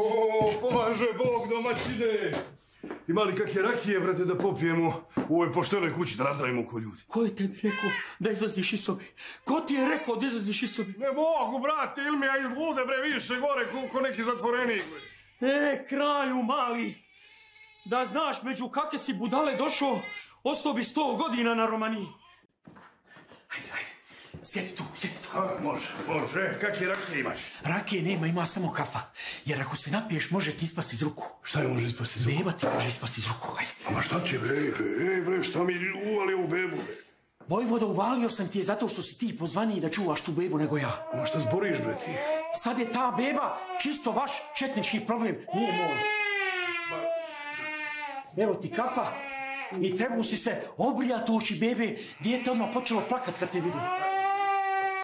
O, pomaže Bog domaćine. Ima li kakve rakije, brate, da popijemo u ovoj poštenoj kući, da nazdravimo ko ljudi? Ko je tebi rekao da izlaziš iz sobe? Ko ti je rekao da izlaziš iz sobe? Ne mogu, brate, ili mi ja izlude, bre, više gore, ko, ko neki zatvorenik, bre. E, kralju mali, da znaš među kakve si budale došao, ostao bi sto godina na Romaniji. Sjedi tu, sjedi tu. A, može, može, kakve rakije imaš? Rakije nema, ima samo kafa. Jer ako se napiješ, može ti ispasti iz ruku. Šta je može ispasti iz ruku? Beba ti može ispasti iz ruku, hajde. A šta ti je, bre, ej, bre, šta mi uvali u bebu, bre? Vojvoda, uvalio sam ti je zato što si ti pozvaniji da čuvaš tu bebu nego ja. A šta zboriš, bre, ti? Sad je ta beba čisto vaš četnički problem, nije moj. Evo ti kafa i trebu si se obrijati u oči bebe, dijete odmah počelo plakat kad te vidi.